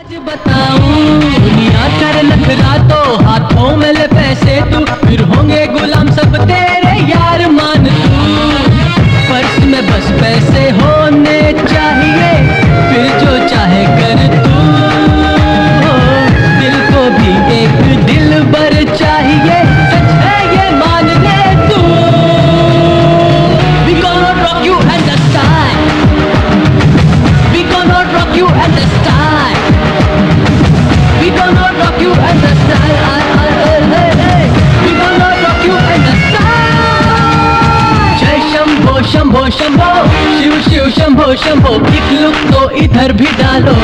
आज बताऊँ दुनिया कर लखला तो हाथों में ले पैसे तू। फिर होंगे गुलाम शंभो शंभो। शिव शिव शंभो शंभो। एक लुक तो इधर भी डालो।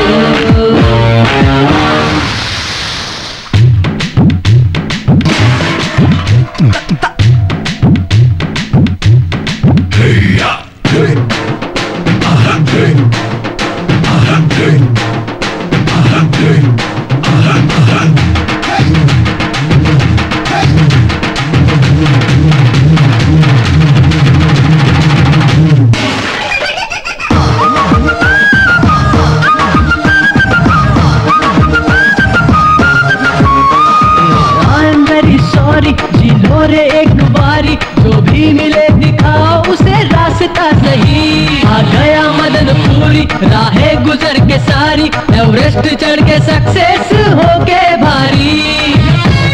सारी एवरेस्ट चढ़ के सक्सेस हो के भारी।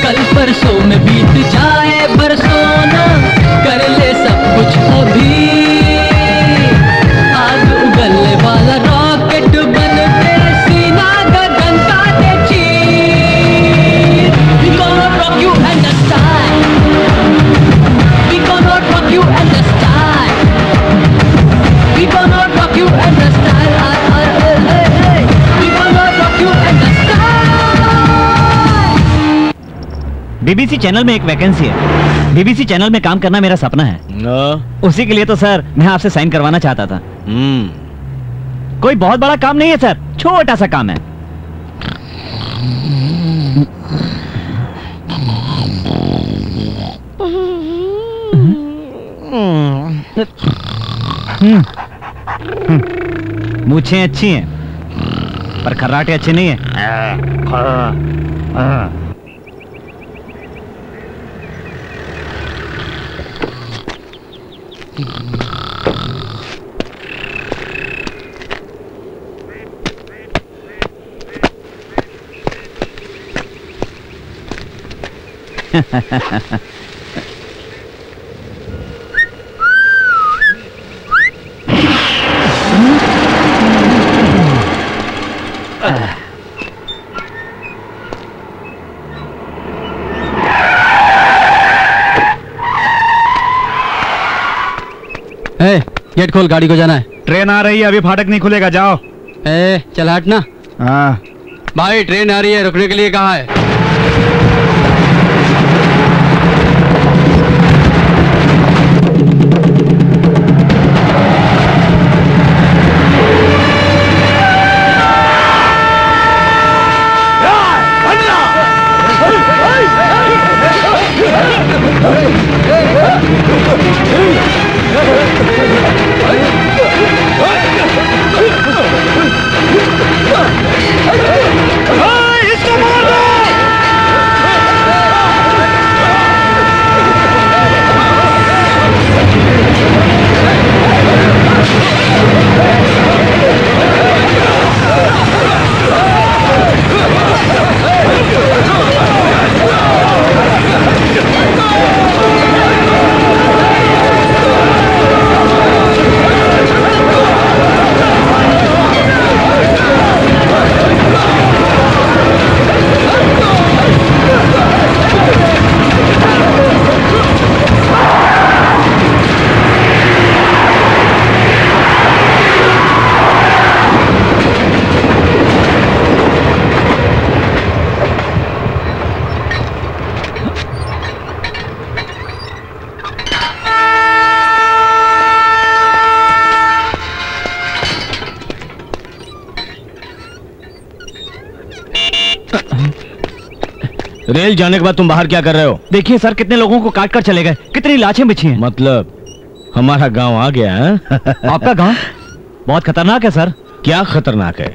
कल परसों में बीत जाए बीबीसी चैनल में एक वैकेंसी है। बीबीसी चैनल में काम करना मेरा सपना है। उसी के लिए तो सर मैं आपसे साइन करवाना चाहता था। कोई बहुत बड़ा काम नहीं है सर। छोटा सा काम है। मूछें अच्छी हैं पर खर्राटे अच्छे नहीं हैं। ハハハハハ。ए, गेट खोल गाड़ी को जाना है। ट्रेन आ रही है अभी फाटक नहीं खुलेगा जाओ। ए, चल हट ना हाँ। भाई ट्रेन आ रही है रुकने के लिए कहा है? रेल जाने के बाद तुम बाहर क्या कर रहे हो? देखिए सर कितने लोगों को काट कर चले गए। कितनी लाशें बिछी हैं। मतलब हमारा गाँव आ गया है? आपका गाँव? बहुत खतरनाक है सर। क्या खतरनाक है?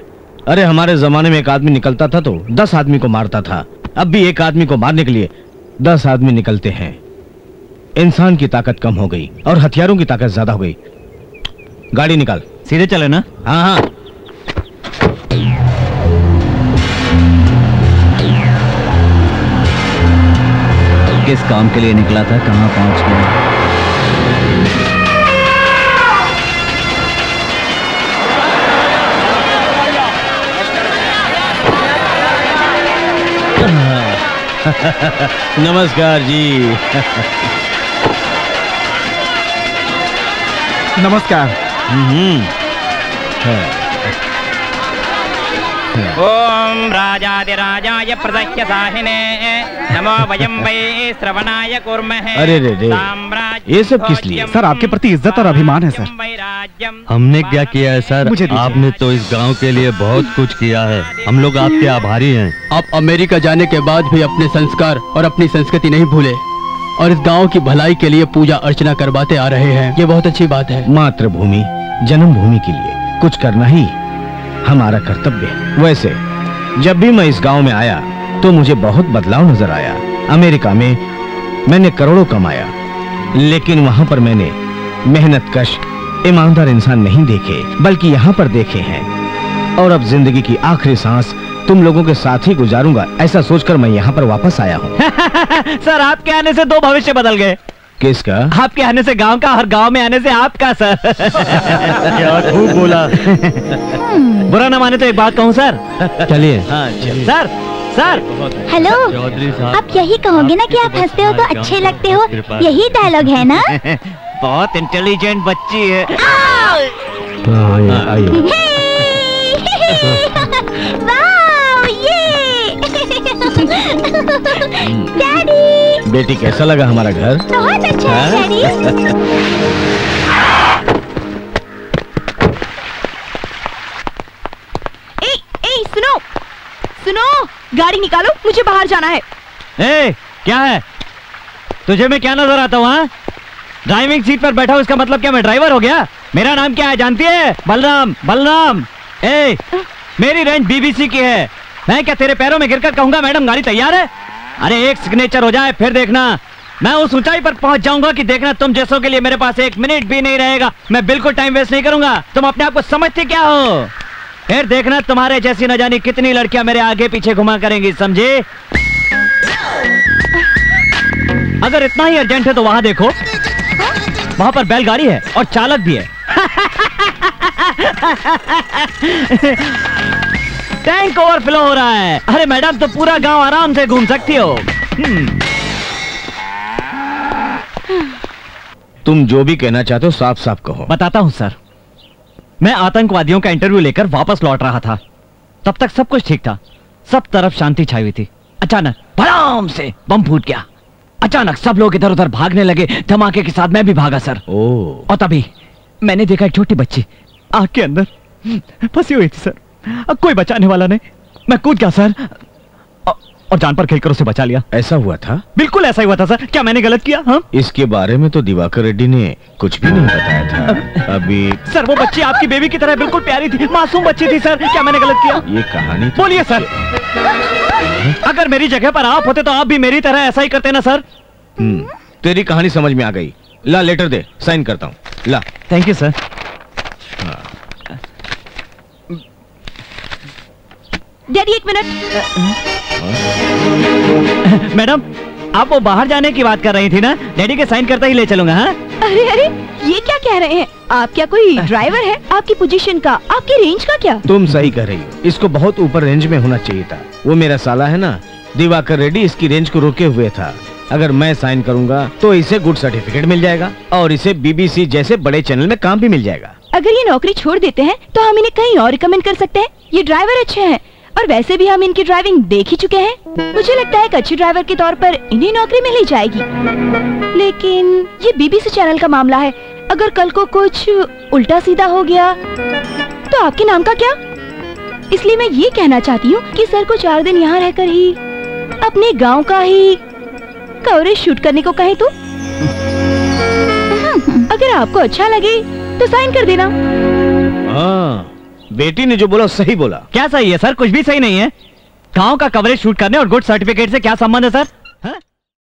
अरे हमारे जमाने में एक आदमी निकलता था तो दस आदमी को मारता था। अब भी एक आदमी को मारने के लिए दस आदमी निकलते हैं। इंसान की ताकत कम हो गई और हथियारों की ताकत ज़्यादा हो गई। गाड़ी निकाल। सीधे चले ना? हाँ हाँ। किस काम के लिए निकला था? कहाँ पहुँच गया? नमस्कार जी। नमस्कार। हम्म राजादिराजाय प्रदह्य साहिने। नमो वयं वै श्रवणाय कुर्मः अरे रे रे, ये सब किस लिए? सर, आपके प्रति इज़्ज़त और अभिमान है, सर। हमने क्या किया है सर? मुझे आपने तो इस गाँव के लिए बहुत कुछ किया है। हम लोग आपके आभारी हैं। आप अमेरिका जाने के बाद भी अपने संस्कार और अपनी संस्कृति नहीं भूले और इस गाँव की भलाई के लिए पूजा अर्चना करवाते आ रहे हैं। ये बहुत अच्छी बात है। मातृभूमि जन्मभूमि के लिए कुछ करना ही हमारा कर्तव्य है। वैसे, जब भी मैं इस गाँव में आया तो मुझे बहुत बदलाव नज़र आया। अमेरिका में मैंने करोड़ों कमाया, लेकिन वहाँ पर मैंने मेहनत कश ईमानदार इंसान नहीं देखे, बल्कि यहाँ पर देखे हैं। और अब ज़िंदगी की आखिरी सांस तुम लोगों के साथ ही गुजारूँगा, ऐसा सोचकर मैं यहाँ पर वापस आया हूँ। सर, आपके आने से दो भविष्य बदल गए। किसका? आपके आने से गाँव का और गाँव में आने से आपका सर। क्या खूब बोला। बुरा ना माने तो एक बात कहूँ सर। चलिए। हाँ सर सर। हेलो आप यही कहोगे ना कि आप हँसते हो तो अच्छे लगते हो? यही डायलॉग है ना? बहुत इंटेलिजेंट बच्ची है। डैडी बेटी कैसा लगा हमारा घर? बहुत अच्छा है ए, ए, सुनो। सुनो गाड़ी निकालो मुझे बाहर जाना है। ए, क्या है? तुझे मैं क्या नज़र आता हूँ हाँ? ड्राइविंग सीट पर बैठा उसका मतलब क्या मैं ड्राइवर हो गया? मेरा नाम क्या है जानती है? बलराम बलराम। ए मेरी रेंज बीबीसी की है। मैं क्या तेरे पैरों में गिरकर कहूँगा मैडम गाड़ी तैयार है? अरे एक सिग्नेचर हो जाए, फिर देखना। मैं उस ऊंचाई पर पहुँच जाऊँगा कि देखना तुम जैसों के लिए मेरे पास एक मिनट भी नहीं रहेगा। मैं बिल्कुल टाइम वेस्ट नहीं करूँगा। तुम अपने आप को समझते क्या हो? फिर देखना तुम्हारे जैसी न जानी कितनी लड़कियाँ मेरे आगे पीछे घुमा करेंगी, समझे? अगर इतना ही अर्जेंट है तो वहाँ देखो। वहाँ पर बैलगाड़ी है और चालक भी है। टैंक ओवरफ्लो हो रहा है। अरे मैडम तो पूरा गाँव आराम से घूम सकती हो। हम्म, तुम जो भी कहना चाहते हो साफ़ साफ़ कहो। बताता हूँ सर। मैं आतंकवादियों का इंटरव्यू लेकर वापस लौट रहा था। तब तक सब कुछ ठीक था। सब तरफ़ शांति छाई हुई थी। अचानक भड़ाम से बम फूट गया। अचानक सब लोग इधर उधर भागने लगे। धमाके के साथ मैं भी भागा सर। ओ। और तभी मैंने देखा एक छोटी बच्ची आग के अंदर फंसी हुई थी सर। कोई बचाने वाला नहीं। मैं कूद गया सर। और जान पर खेलकर उसे बचा लिया। ऐसा हुआ था? बिल्कुल ऐसा ही हुआ था सर। क्या मैंने गलत किया हाँ? इसके बारे में तो दिवाकर रेड्डी ने कुछ भी नहीं बताया था। अभी सर वो बच्ची आपकी बेबी की तरह बिल्कुल प्यारी थी मासूम बच्ची थी सर। क्या मैंने गलत किया? ये कहानी तो बोलिए सर। अगर मेरी जगह पर आप होते तो आप भी मेरी तरह ऐसा ही करते ना सर? हम्म, तेरी कहानी समझ में आ गई। ला लेटर दे साइन करता हूँ। ला। थैंक यू सर डैडी एक मिनट मैडम आप वो बाहर जाने की बात कर रही थी ना? डैडी के साइन करता ही ले चलूँगा हाँ? अरे अरे ये क्या कह रहे हैं? आप क्या कोई ड्राइवर है? आपकी पोजीशन का? आपकी रेंज का क्या? तुम सही कह रही हो। इसको बहुत ऊपर रेंज में होना चाहिए था। वो मेरा साला है ना? दिवाकर रेड्डी इसकी रेंज को रोके हुए था। अगर मैं साइन करूँगा तो इसे गुड सर्टिफिकेट मिल जाएगा और इसे बीबीसी जैसे बड़े चैनल में काम भी मिल जाएगा। अगर ये नौकरी छोड़ देते हैं तो हम इन्हें कहीं और रिकमेंड कर सकते हैं? ये ड्राइवर अच्छे हैं। और वैसे भी हम इनकी ड्राइविंग देख ही चुके हैं। मुझे लगता है एक अच्छे ड्राइवर के तौर पर इन्हें नौकरी मिल ही जाएगी। लेकिन ये बीबीसी चैनल का मामला है। अगर कल को कुछ उल्टा सीधा हो गया तो आपके नाम का क्या? इसलिए मैं ये कहना चाहती हूँ कि सर को चार दिन यहाँ रहकर ही अपने गाँव का ही कवरेज शूट करने को कहे तो। अगर आपको अच्छा लगे तो साइन कर देना। हाँ। बेटी ने जो बोला सही बोला। क्या सही है सर? कुछ भी सही नहीं है। गाँव का कवरेज शूट करने और गुड सर्टिफिकेट से क्या संबंध है सर? हाँ?